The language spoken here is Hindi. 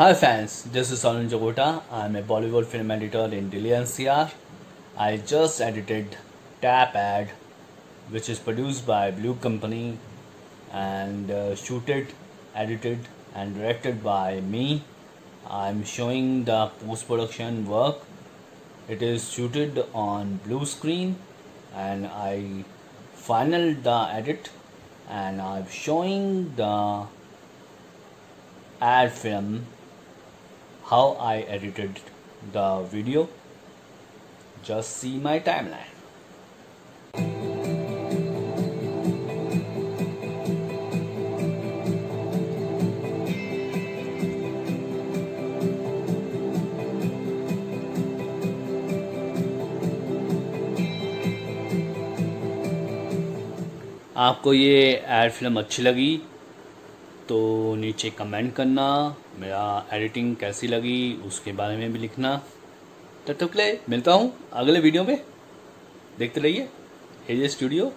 Hi fans, this is Anand Jagota. I'm a Bollywood film editor in Delhi NCR. I just edited Tap Ad, which is produced by Blue Company and uh, shooted, edited and directed by me. I'm showing the post-production work. It is shooted on blue screen and I final the edit and I'm showing the ad film how I edited the video just see my timeline आपको ये एड फ़िल्म अच्छी लगी तो नीचे कमेंट करना, मेरा एडिटिंग कैसी लगी, उसके बारे में भी लिखना। तब तक ले मिलता हूँ अगले वीडियो में देखते रहिए एजे स्टूडियो